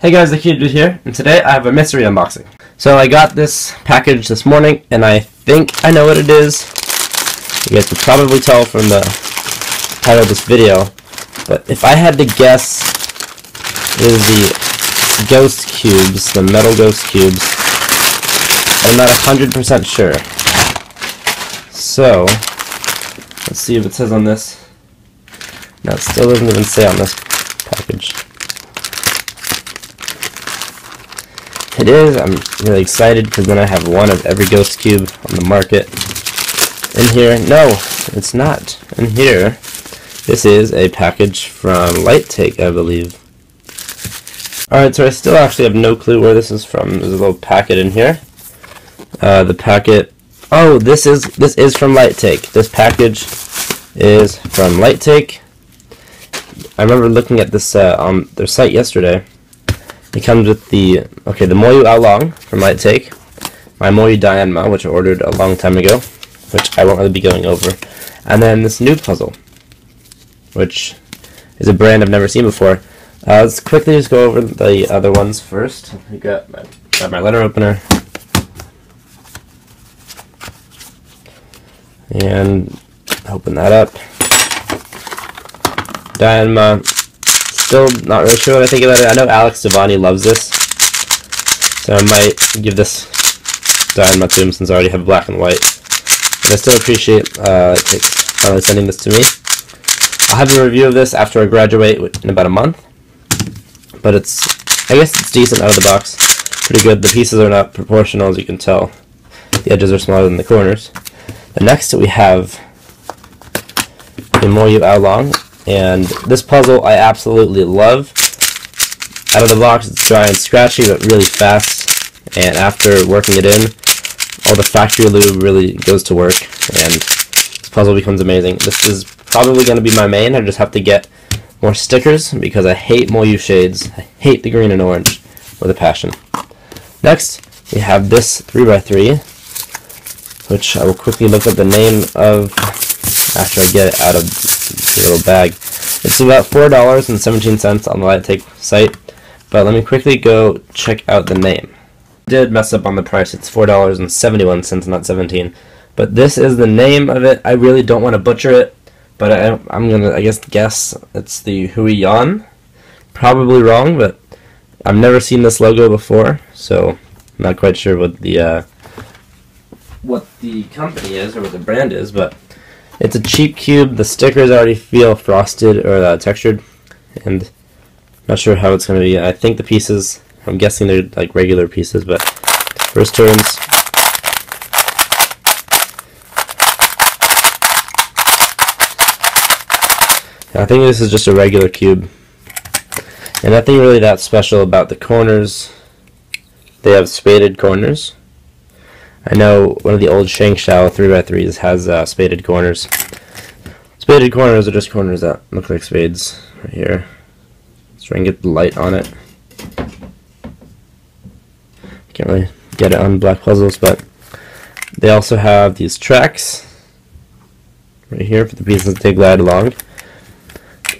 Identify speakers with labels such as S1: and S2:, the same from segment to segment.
S1: Hey guys, the Dude here, and today I have a mystery unboxing. So I got this package this morning, and I think I know what it is. You guys could probably tell from the title of this video, but if I had to guess, it is the ghost cubes, the metal ghost cubes. I'm not 100% sure. So, let's see if it says on this. No, it still doesn't even say on this package. It is. I'm really excited because then I have one of every ghost cube on the market. In here, no, it's not. In here, this is a package from Lightake, I believe. Alright, so I still actually have no clue where this is from. There's a little packet in here. Uh, the packet. Oh, this is this is from Lightake. This package is from Lightake. I remember looking at this uh, on their site yesterday it comes with the, okay, the Moyu Aolong from Lightake, my Moyu Dianma, which I ordered a long time ago, which I won't really be going over, and then this new puzzle, which is a brand I've never seen before. Uh, let's quickly just go over the other ones first. We got my, got my letter opener. And open that up. Dianma still not really sure what I think about it. I know Alex Devani loves this, so I might give this to him since I already have black and white. But I still appreciate uh, finally sending this to me. I'll have a review of this after I graduate in about a month, but it's I guess it's decent out of the box. Pretty good. The pieces are not proportional as you can tell. The edges are smaller than the corners. The next we have the Moyu Aolong and this puzzle I absolutely love. Out of the box it's dry and scratchy but really fast and after working it in all the factory lube really goes to work and this puzzle becomes amazing. This is probably going to be my main. I just have to get more stickers because I hate Moyu shades. I hate the green and orange with a passion. Next we have this 3x3 which I will quickly look up the name of after I get it out of little bag. It's about $4.17 on the Lightake site, but let me quickly go check out the name. I did mess up on the price, it's $4.71, not 17 but this is the name of it. I really don't want to butcher it, but I, am gonna, I guess, guess it's the Hui Yan. Probably wrong, but I've never seen this logo before, so I'm not quite sure what the uh, what the company is or what the brand is, but it's a cheap cube. The stickers already feel frosted or uh, textured, and not sure how it's going to be. I think the pieces, I'm guessing they're like regular pieces, but first turns. I think this is just a regular cube. And nothing really that special about the corners. They have spaded corners. I know one of the old ShengShou 3x3s has uh, spaded corners. Spaded corners are just corners that look like spades right here. Let's try and get the light on it. Can't really get it on black puzzles, but they also have these tracks right here for the pieces to glide along.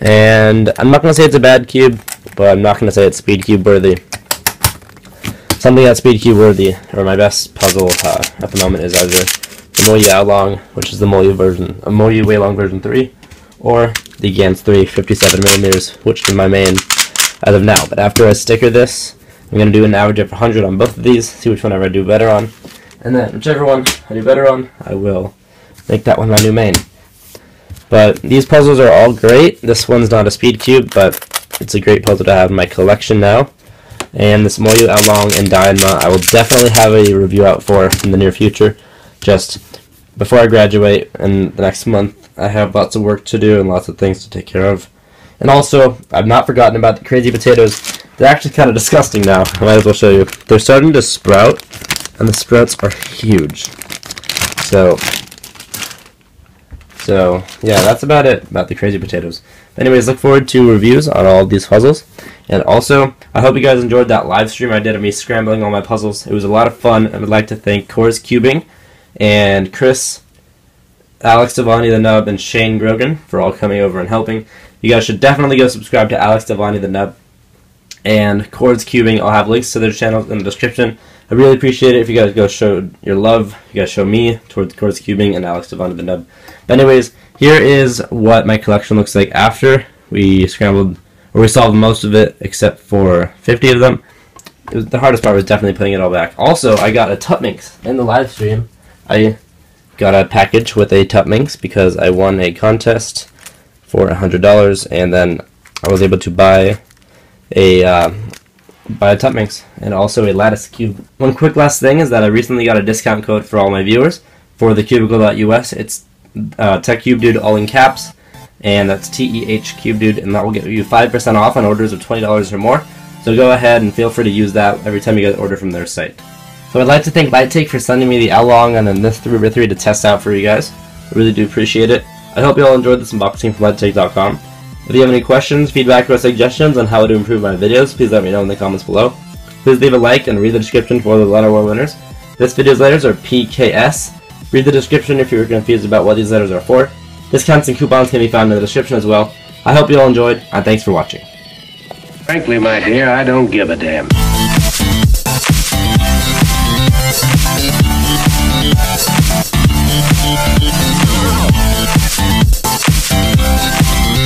S1: And I'm not going to say it's a bad cube, but I'm not going to say it's speed cube worthy. Something that's speed cube worthy, or my best puzzle uh, at the moment is either the Moyu Aolong, which is the Moyu version, a Moyu Weilong version 3, or the Gans 3 57mm, which is my main as of now. But after I sticker this, I'm going to do an average of 100 on both of these, see which one I do better on, and then whichever one I do better on, I will make that one my new main. But these puzzles are all great. This one's not a speed cube, but it's a great puzzle to have in my collection now and this Moyu Aolong and Dianma I will definitely have a review out for in the near future. Just before I graduate in the next month, I have lots of work to do and lots of things to take care of. And also, I've not forgotten about the crazy potatoes. They're actually kind of disgusting now. I might as well show you. They're starting to sprout, and the sprouts are huge. So, so yeah, that's about it about the crazy potatoes. Anyways, look forward to reviews on all these puzzles. And also, I hope you guys enjoyed that live stream I did of me scrambling all my puzzles. It was a lot of fun. And I would like to thank Coors Cubing and Chris, Alex Devani the Nub, and Shane Grogan for all coming over and helping. You guys should definitely go subscribe to Alex Devani the Nub. and Chords Cubing. I'll have links to their channels in the description. I really appreciate it if you guys go show your love. You guys show me towards Chords Cubing and Alex Devon the Nub. But anyways, here is what my collection looks like after we scrambled, or we solved most of it except for 50 of them. Was, the hardest part was definitely putting it all back. Also, I got a Tupminx in the live stream. I got a package with a Tupminx because I won a contest for $100 and then I was able to buy a uh, buy a Tupminx and also a lattice cube. One quick last thing is that I recently got a discount code for all my viewers for the cubicle.us. It's uh, Tech Cube Dude all in caps and that's T-E-H Cube Dude and that will get you 5% off on orders of $20 or more. So go ahead and feel free to use that every time you an order from their site. So I'd like to thank Lightake for sending me the Aolong and then this 3x3 to test out for you guys. I really do appreciate it. I hope you all enjoyed this unboxing from Lightake.com. If you have any questions, feedback, or suggestions on how to improve my videos, please let me know in the comments below. Please leave a like and read the description for the letter war winners. This video's letters are PKS. Read the description if you're confused about what these letters are for. Discounts and coupons can be found in the description as well. I hope you all enjoyed, and thanks for watching.
S2: Frankly, my dear, I don't give a damn.